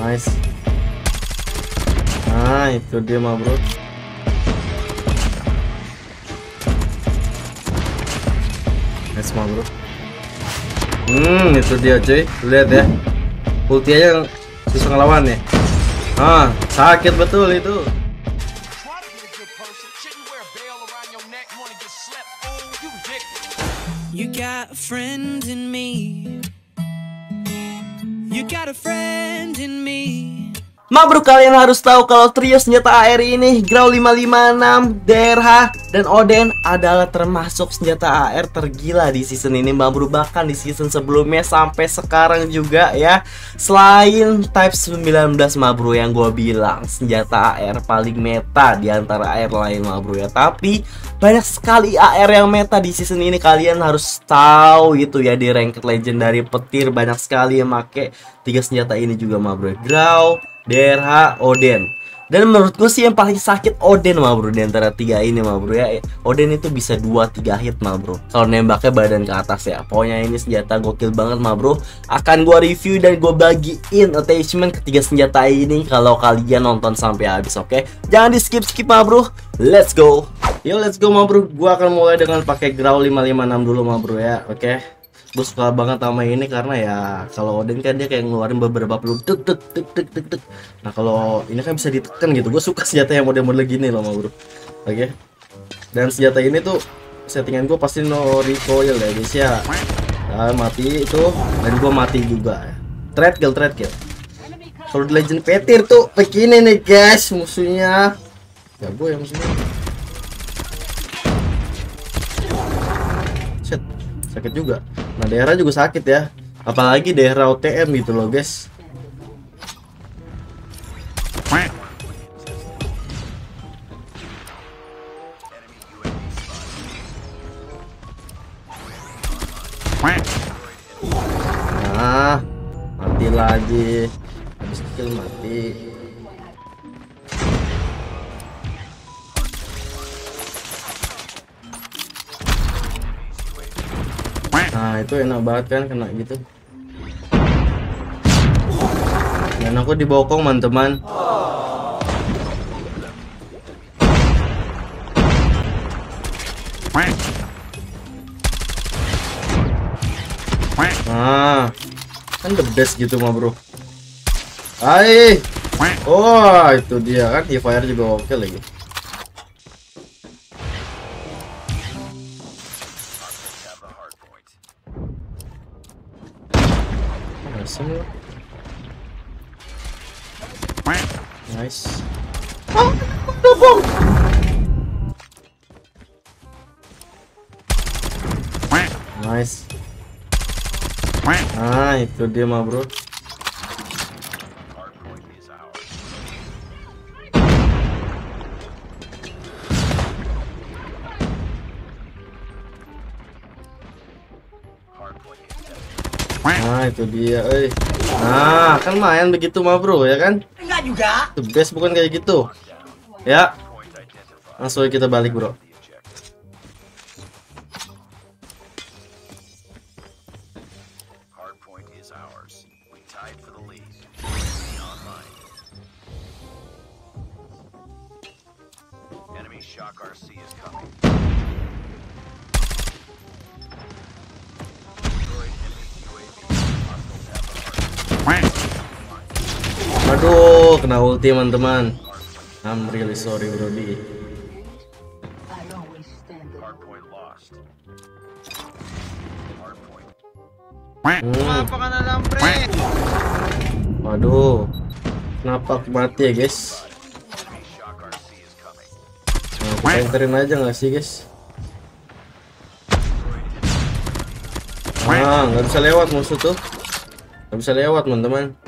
Nice. Nah, itu dia mah, Bro. Nice mah, Bro. Hmm, itu dia, cuy. Lihat ya. Ulti aja susah ngelawan ya. Ah, sakit betul itu. To be a Mabruk kalian harus tahu kalau trio senjata AR ini Grau 556, DRH, dan Oden adalah termasuk senjata AR tergila di season ini Mabruk. Bahkan di season sebelumnya sampai sekarang juga ya. Selain Type 19 Mabruk yang gue bilang senjata AR paling meta di antara AR lain Mabruk ya. Tapi banyak sekali AR yang meta di season ini kalian harus tahu itu ya di ranked legendary petir. Banyak sekali yang make tiga senjata ini juga Mabruk. Grau, DRH, Oden. Dan menurut gue sih yang paling sakit Oden mah bro di antara tiga ini mah bro ya. Oden itu bisa 2-3 hit mah bro. Kalau nembaknya badan ke atas ya. Pokoknya ini senjata gokil banget mah bro. Akan gue review dan gue bagiin attachment ketiga senjata ini kalau kalian nonton sampai habis oke. Jangan di skip skip mah bro. Let's go. Yo let's go mah bro. Gue akan mulai dengan pakai Grau 556 dulu mah bro ya. Oke gue suka banget sama ini karena ya kalau Odin kan dia kayak ngeluarin beberapa peluru tek tek tek tek tek tek nah kalau ini kan bisa ditekan gitu. Gue suka senjata yang model-model gini loh bro oke? Dan senjata ini tuh settingan gue pasti no recoil ya guys ya. Nah, mati itu dan gue mati juga. Thread kill thread kill. Kalau di legend petir tuh begini nih guys musuhnya. Ya gue yang musuhnya sakit juga daerah juga sakit ya. Apalagi daerah OTM gitu loh guys Nah itu enak banget kan kena gitu. Dan aku dibokong teman-teman. Nah Kan the best gitu mah bro. Hai. Oh itu dia kan fire juga oke lagi Ah, itu dia mah, Bro. Nah, itu dia, eh. Nah, kan main begitu mah, Bro, ya kan? Enggak juga. The best bukan kayak gitu. Ya. Langsung kita balik, Bro. Kena ulti, teman-teman. I'm really sorry, Brody. Hmm. Waduh. Kenapa mati ya, guys? Nah, aja nggak sih, guys? Ah, nggak bisa lewat musuh tuh. Nggak bisa lewat, teman-teman.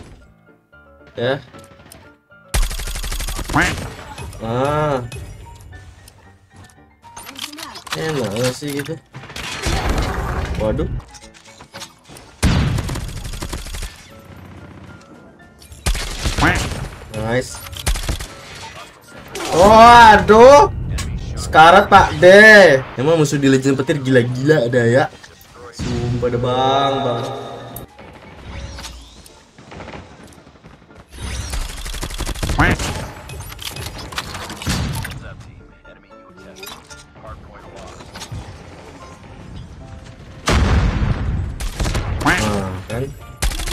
Ya. Ah. Enak sih gitu? Waduh. Nice. Waduh. Sekarat Pak D. Emang musuh di Legend Petir gila-gila ada ya. Sumpah ada bang, bang. Nah,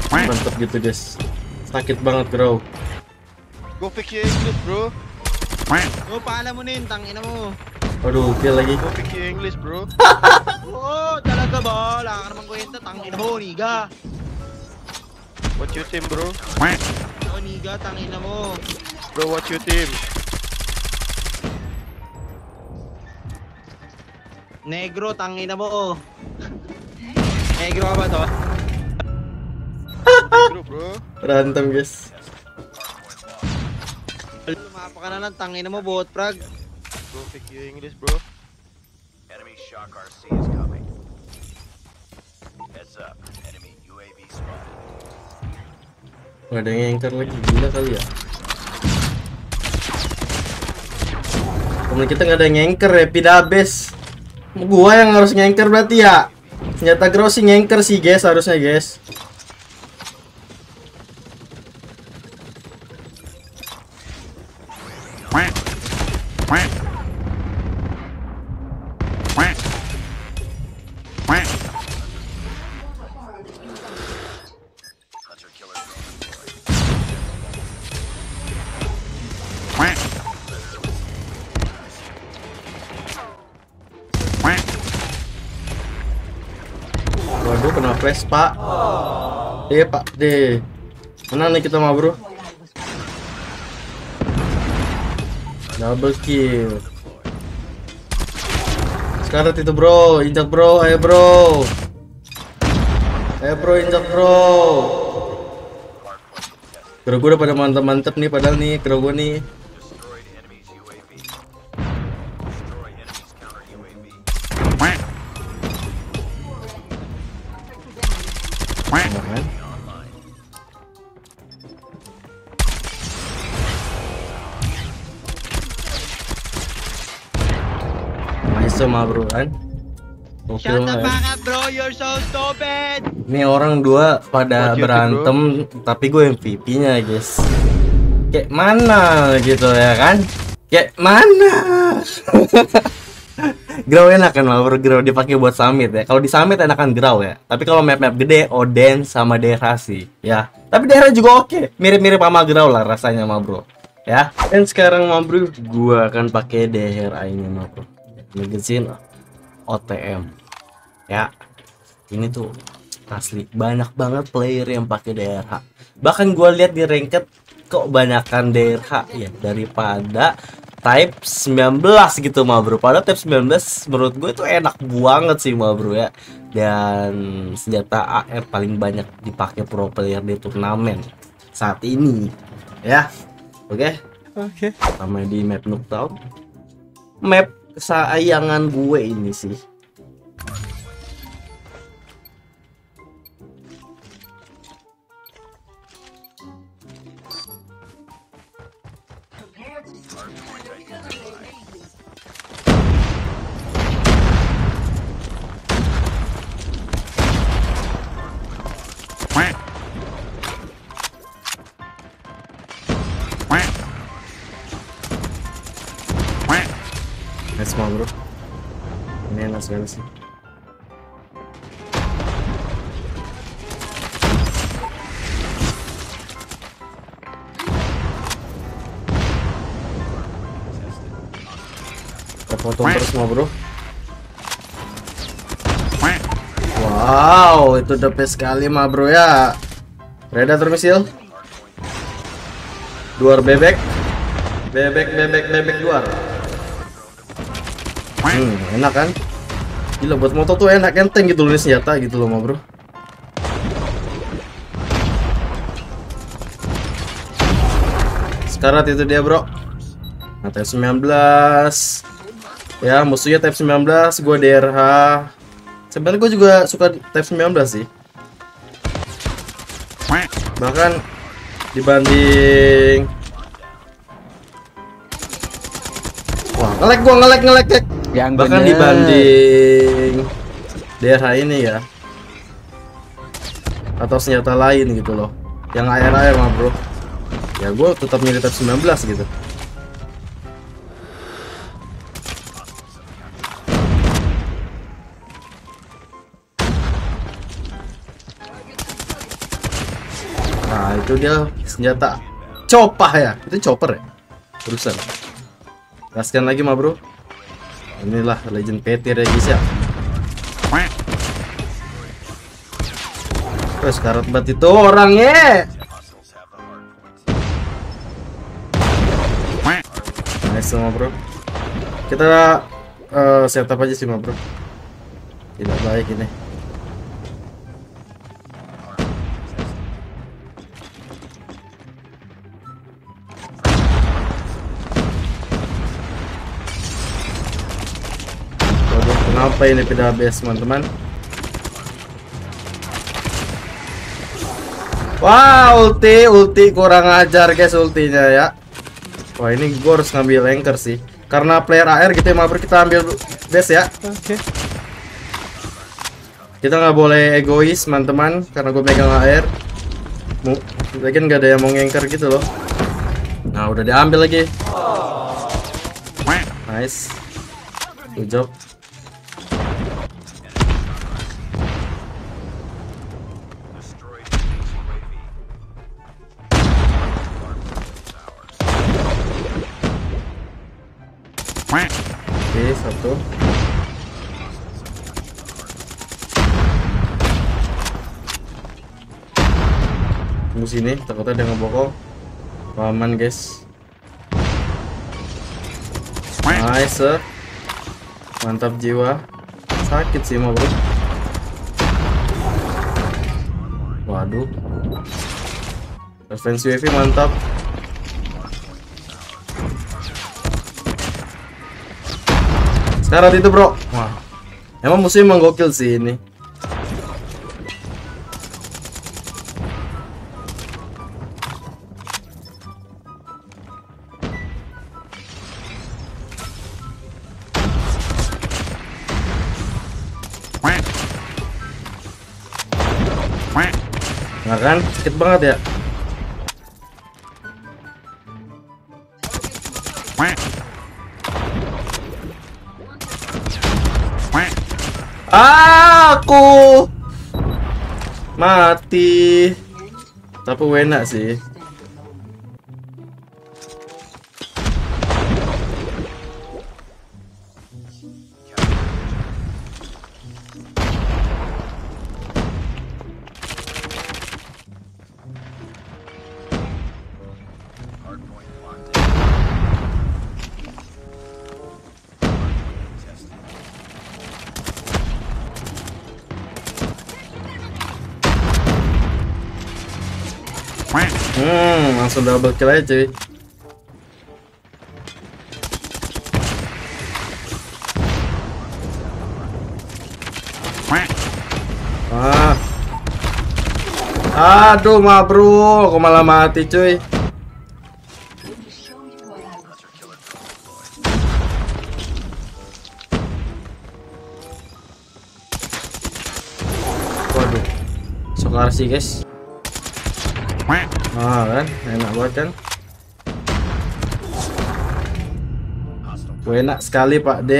mantep gitu guys sakit banget bro Go pick your English, bro. Oh, paalam mo yun, tangina mo. aduh kill lagi Go pick your English, bro. Oo, talaga ba? Wala ka namang kwenta, tangina mo, niga. What's your team, bro? Oh, niga, tangina mo. Bro, what's your team? Negro, tangina mo. Negro ka ba to? Bro, bro. berantem guys Lumapa ka na lang, tangina mo, buhot frag. Go pick your English, bro. Enemy Shock RC is coming. Heads up. Enemy UAV spotted. Nggak ada yang anchor lagi gila kali ya temen kita nggak ada yang anchor ya pidabes gua yang harus nganker berarti ya senjata gross sih nganker sih guys harusnya guys waduh kena flash pak. Deh pak. Deh mana nih kita mah bro? Double kill. Sekarang itu bro. Injak bro. Ayo bro. Ayo bro injak bro. Kero gue udah pada mantep-mantep nih padahal nih kero gue nih Mah bro kan Oke Shut up, bro. You're so stupid. Ini orang dua pada berantem tapi gue MVP-nya guys. Kayak mana gitu ya kan? Kayak mana? grow enak kan mau grow dipakai buat summit ya. Kalau di summit enakan grow ya. Tapi kalau map-map gede Oden sama Dera sih ya. Tapi Dera juga oke. Mirip-mirip sama grow lah rasanya mah bro. Ya. Dan sekarang mah bro gua akan pakai DRA ini mah bro. Magazine OTM. Ya ini tuh asli. Banyak banget player yang pakai DRH bahkan gue lihat di ranked kok banyakan DRH ya daripada type 19 gitu mah bro padahal type 19 menurut gue itu enak banget sih mah bro ya. Dan senjata AR paling banyak dipakai pro player di turnamen saat ini ya. Oke? Oke. Sama di map Nooktown map kesayangan gue ini sih potong terus mah bro Wow, itu the best sekali mah bro ya. Predator misil Duar bebek. Bebek, bebek, bebek duar. Hmm, enak kan? Gila buat motor tuh enak enteng gitu loh ini senjata gitu loh mah bro. Sekarang itu dia bro. Type 19 Ya musuhnya type 19 Gue DRH Sebenarnya gue juga suka type 19 sih. Bahkan Dibanding Wah ngelek gua ngelek ngelek ngelek Yang bahkan bener. dibanding DRH ini ya. Atau senjata lain gitu loh. Yang air air mah bro. Ya gue tetap milih tab 19 gitu itu dia senjata. Copah ya? Itu chopper ya? Terusan gaskan lagi mah bro. Inilah legend petir ya guys ya. Terus karat bat itu orangnya Nice semua bro. Kita eh, setup aja sih mah bro. Tidak baik ini Kenapa ini pindah base teman-teman? Wah, ulti, ulti kurang ajar guys ultinya ya. Wah, ini gue harus ngambil anchor sih. Karena player AR gitu ya, Mabur kita ambil base ya. Oke. Kita nggak boleh egois, teman-teman, karena gue megang AR. Mu, lagi nggak ada yang mau ngangker gitu loh. Nah, udah diambil lagi. Nice. Good job. Satu. Tunggu sini, takutnya ada ngebokong. Aman, guys. Nice. Mantap jiwa. Sakit sih mau, Bro. Waduh. Defense UAV mantap. Sekarang itu bro. Wah. Emang musuhnya emang gokil sih ini. Nah kan sakit banget ya Aku mati. Tapi enak sih. Langsung double kill aja cuy. Ah. Aduh, ma bro, aku malah mati cuy. Waduh. Sokar sih, guys. Ah kan, enak banget kan? Enak sekali Pak D.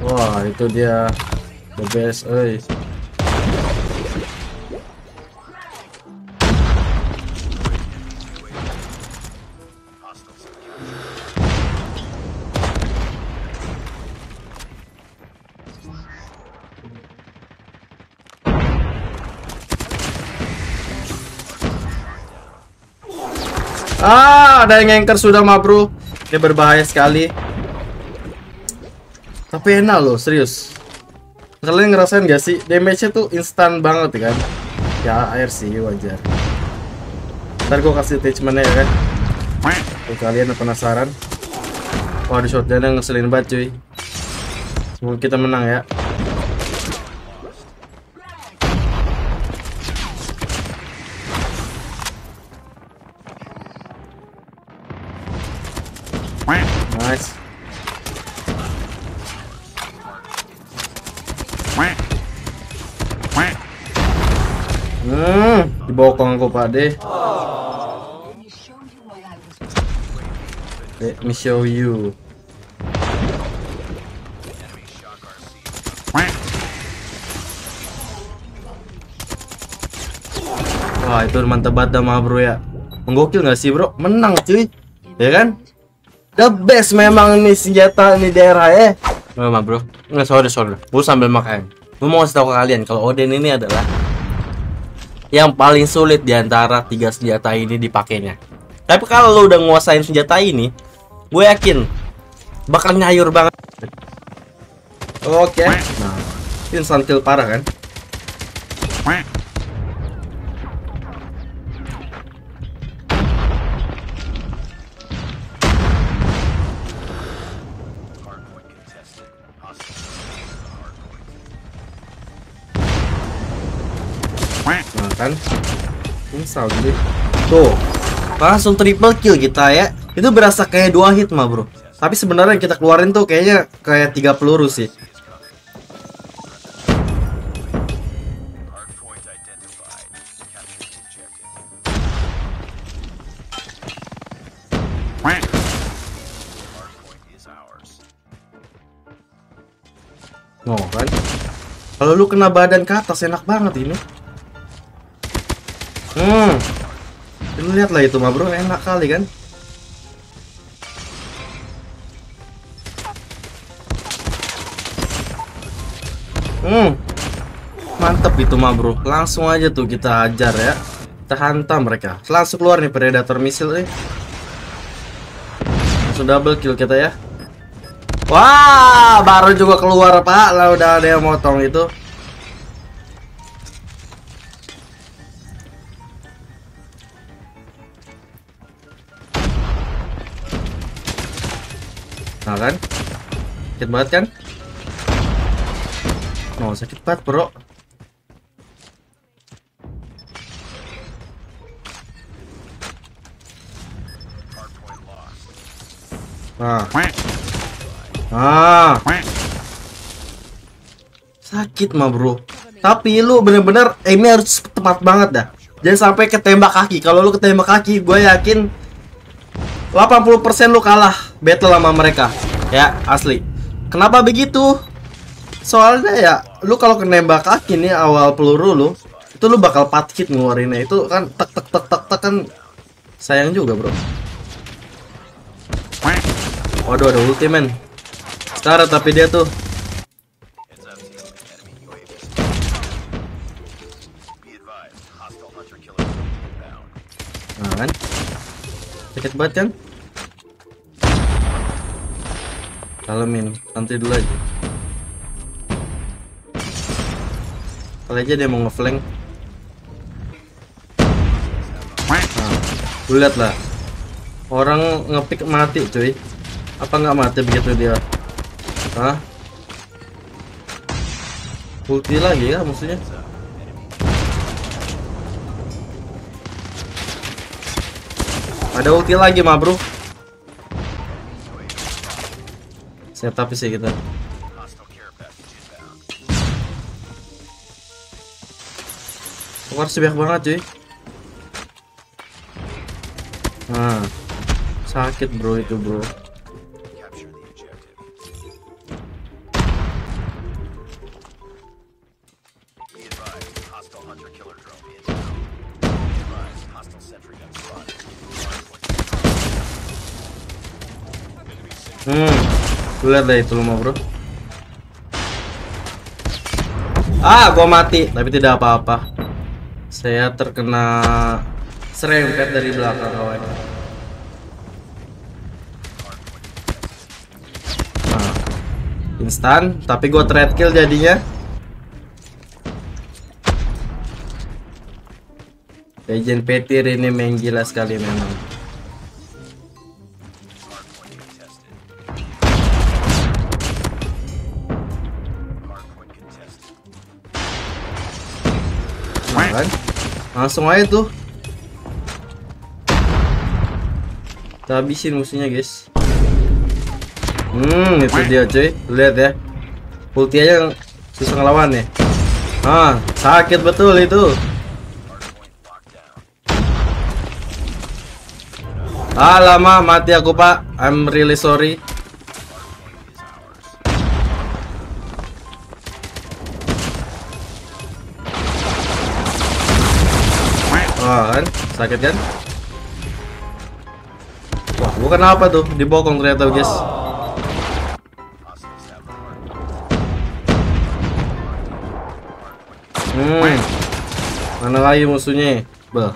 Wah itu dia the best, oi. Ah, ada yang anchor sudah mah bro. Ini berbahaya sekali. Tapi enak loh, serius. Kalian ngerasain gak sih? Damage-nya tuh instan banget kan? Ya, air sih, wajar. Ntar gue kasih attachment-nya ya kan? Kalau kalian penasaran. Wah, di shotgun ngeselin banget cuy. Semoga kita menang ya. Dibokong aku Pak De. Let me show you. Wah itu mantap banget sama bro ya Menggokil gak sih bro? Menang cuy Ya kan? The best memang nih senjata nih daerah ya Memang bro Nggak sorry sorry Gue sambil makan Gue mau kasih tau ke kalian Kalau Odin ini adalah Yang paling sulit di antara tiga senjata ini dipakainya. Tapi kalau lo udah nguasain senjata ini Gue yakin Bakal nyayur banget. Oke. Nah Instant kill parah kan Kan? Misal gitu Tuh. Langsung triple kill kita ya. Itu berasa kayak dua hit mah bro. Tapi sebenarnya yang kita keluarin tuh kayaknya Kayak tiga peluru sih. Oh kan. Kalau lu kena badan ke atas enak banget ini Hmm. Lu lihat lah itu mah bro. Enak kali kan? Hmm. Mantep itu mah bro. Langsung aja tuh kita ajar ya. Kita hantam mereka. Langsung keluar nih predator misil nih Langsung double kill kita ya. Wah, baru juga keluar pak, lah udah ada yang motong itu. Nah kan, sakit banget kan? Oh sakit banget bro. Nah. Ah. Sakit mah bro. Tapi lu bener-bener aimnya harus tepat banget dah. Jangan sampai ketembak kaki. Kalau lu ketembak kaki, gue yakin 80% lu kalah battle sama mereka. Ya, asli. Kenapa begitu? Soalnya ya, lu kalau kenembak kaki nih awal peluru lu, itu lu bakal pat hit ngeluarinnya. Itu kan tek tek tek tek tek kan sayang juga, Bro. Waduh, ada ulti men. Tapi dia tuh Nah kan Sakit banget kan Kalemin Nanti dulu aja. Kali aja dia mau ngeflank. Nah Lu liat lah. Orang ngepick mati cuy. Apa nggak mati begitu dia? Hah? Ulti lagi ya maksudnya? Ada ulti lagi mah bro Tapi sih kita Keluar sebiak banget cuy. Nah Sakit bro itu bro lihat deh itu mau bro. Ah, gua mati, tapi tidak apa-apa. Saya terkena serempet dari belakang kawan. Nah, instan, tapi gua thread kill jadinya. Legend petir ini main gila sekali memang. langsung aja tuh. Kita habisin musuhnya guys. Hmm itu dia cuy. Lihat ya. Ulti aja susah ngelawan ya. Ah sakit betul itu. Alamah mati aku pak. I'm really sorry. Oh kan sakit kan? Wah gua kenapa tuh? Dibokong ternyata guys. Hmm. Mana lagi musuhnya? Bel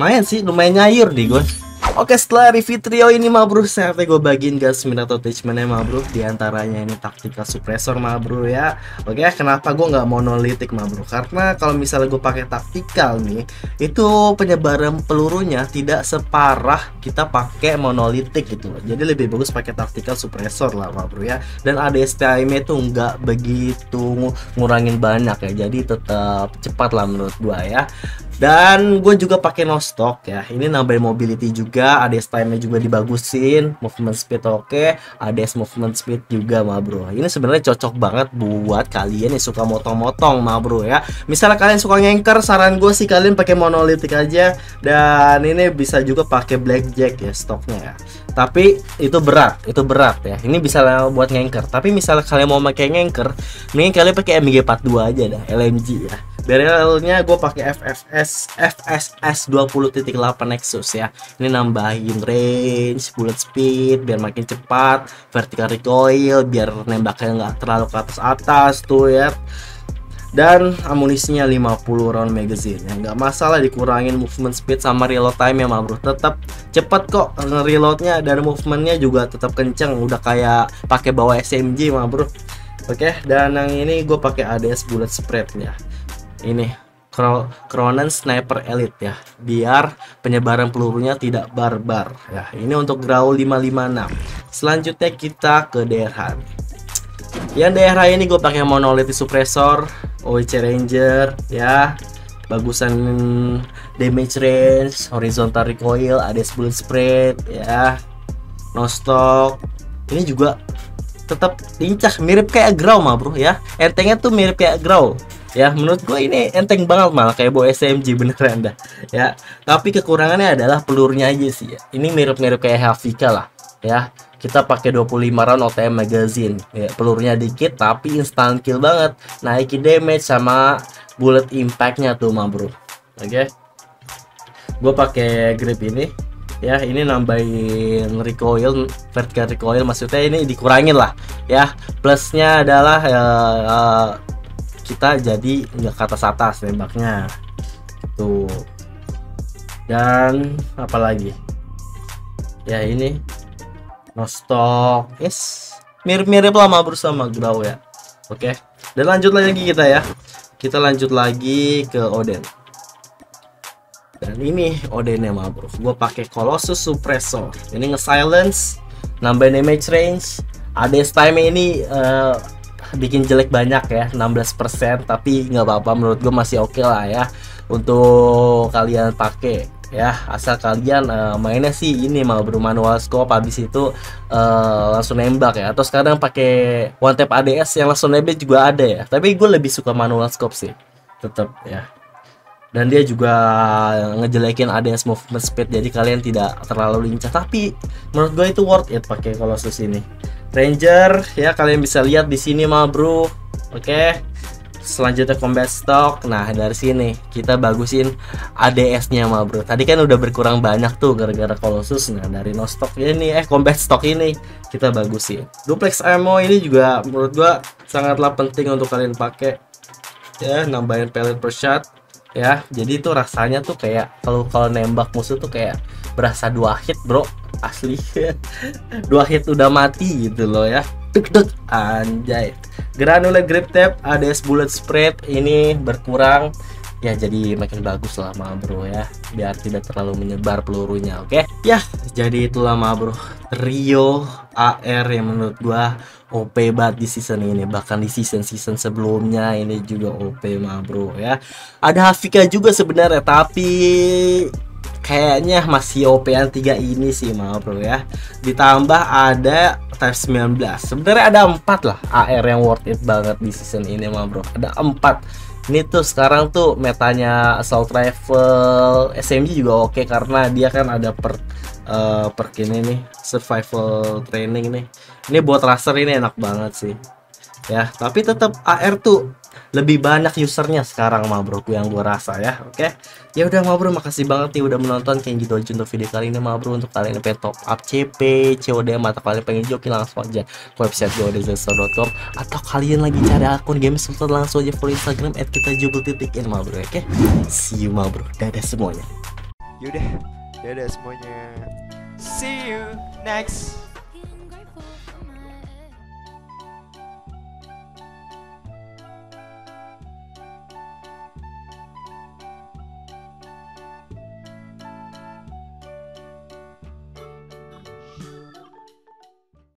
Lumayan sih, lumayan nyayur nih gue Oke setelah review trio ini mah bro Saatnya gue bagiin gas minat attachmentnya mah bro. Di antaranya ini taktikal suppressor mah bro ya. Oke kenapa gue nggak monolitik mah bro? Karena kalau misalnya gue pakai taktikal nih Itu penyebaran pelurunya tidak separah kita pakai monolitik gitu. Loh Jadi lebih bagus pakai taktikal suppressor lah mah bro ya. Dan ADS time itu nggak begitu ngurangin banyak ya. Jadi tetap cepat lah menurut gue ya dan gue juga pakai no stock ya. Ini nambahin mobility juga, ADS time-nya juga dibagusin, movement speed oke, ADS movement speed juga mah bro. Ini sebenarnya cocok banget buat kalian yang suka motong-motong mah bro ya. Misalnya kalian suka ngengker, saran gue sih kalian pakai monolitik aja. Dan ini bisa juga pakai blackjack ya stoknya ya. Tapi itu berat, itu berat ya. Ini bisa buat ngengker. Tapi misalnya kalian mau pakai ngengker, mending kalian pakai MG42 aja dah, LMG ya barrelnya gue pakai FFS FSS 20.8 Nexus ya. Ini nambahin range bullet speed biar makin cepat vertical recoil biar nembaknya nggak terlalu ke atas atas tuh ya. Dan amunisinya 50 round magazine ya. Nggak masalah dikurangin movement speed sama reload time ya bro. Tetap cepet kok reloadnya dan movementnya juga tetap kenceng. Udah kayak pakai bawa SMG mah bro. Oke, dan yang ini gue pakai ADS bullet spread ya ini Cronen Sniper Elite ya. Biar penyebaran pelurunya tidak barbar. Ya ini untuk Grau 556 selanjutnya kita ke Derhan yang daerah ini gue pakai monolith suppressor OEC Ranger ya. Bagusan damage range horizontal recoil ada bullet spread ya. No stock. Ini juga tetap lincah mirip kayak Grau mah bro ya. Entengnya tuh mirip kayak Grau ya menurut gue ini enteng banget malah kayak bawa SMG beneran dah. Ya tapi kekurangannya adalah pelurunya aja sih ya. Ini mirip-mirip kayak Havika lah ya. Kita pakai 25 round OTM magazine. Ya pelurunya dikit tapi instant kill banget. Naikin damage sama bullet impactnya tuh mah bro. Oke? Okay? gue pakai grip ini. Ya ini nambahin recoil vertical recoil. Maksudnya ini dikurangin lah ya. Plusnya adalah uh, kita jadi nggak ke atas nembaknya tuh dan apalagi ya ini. No stock. Yes. Mirip-mirip lama bersama Grau ya. Oke. Dan lanjut lagi kita ya. Kita lanjut lagi ke Oden. Dan ini Odennya mah bro gue pakai Colossus Suppressor ini nge-silence nambah damage range. ADS time ini uh, bikin jelek banyak ya 16% tapi nggak apa-apa menurut gue masih oke okay lah ya untuk kalian pakai ya asal kalian uh, mainnya sih ini mau manual scope habis itu uh, langsung nembak ya atau sekarang pakai one tap ADS yang langsung nembak juga ada ya tapi gue lebih suka manual scope sih tetap ya. Dan dia juga ngejelekin ADS movement speed jadi kalian tidak terlalu lincah tapi menurut gue itu worth it pakai Colossus ini Ranger ya kalian bisa lihat di sini mah bro. Oke selanjutnya combat stock. Nah dari sini kita bagusin ADS nya mah bro. Tadi kan udah berkurang banyak tuh gara-gara Colossus. Nah dari no stock ini eh combat stock ini kita bagusin. Duplex ammo ini juga menurut gua sangatlah penting untuk kalian pakai. Ya nambahin pellet per shot ya jadi itu rasanya tuh kayak kalau kalau nembak musuh tuh kayak berasa dua hit bro. Asli. Dua hit udah mati gitu loh ya. Dek dek anjay. Granular grip tape ADS bullet spread ini berkurang. Ya jadi makin bagus lah ma bro ya. Biar tidak terlalu menyebar pelurunya oke? Okay? ya jadi itulah ma bro. Trio AR yang menurut gua OP banget di season ini. Bahkan di season season sebelumnya ini juga OP ma bro ya. Ada Hafika juga sebenarnya tapi kayaknya masih OP-an 3 ini sih maaf bro ya. Ditambah ada Type 19 sebenarnya ada empat lah AR yang worth it banget di season ini mah bro. Ada empat Ini tuh sekarang tuh metanya assault rifle SMG juga oke karena dia kan ada per eh, perk ini nih survival training nih. Ini buat raster ini enak banget sih. Ya, tapi tetap AR tuh lebih banyak usernya sekarang mah bro yang gua rasa ya oke? Ya udah mah bro makasih banget nih udah menonton Kenji Dojo untuk video kali ini mah bro. Untuk kalian yang pengen top up CP COD atau kalian pengen joki langsung aja ke website godezesor.com atau kalian lagi cari akun game sultan langsung aja follow Instagram at kita jubel titik mah bro oke? See you mah bro. Dadah semuanya. Yaudah, dadah semuanya. See you next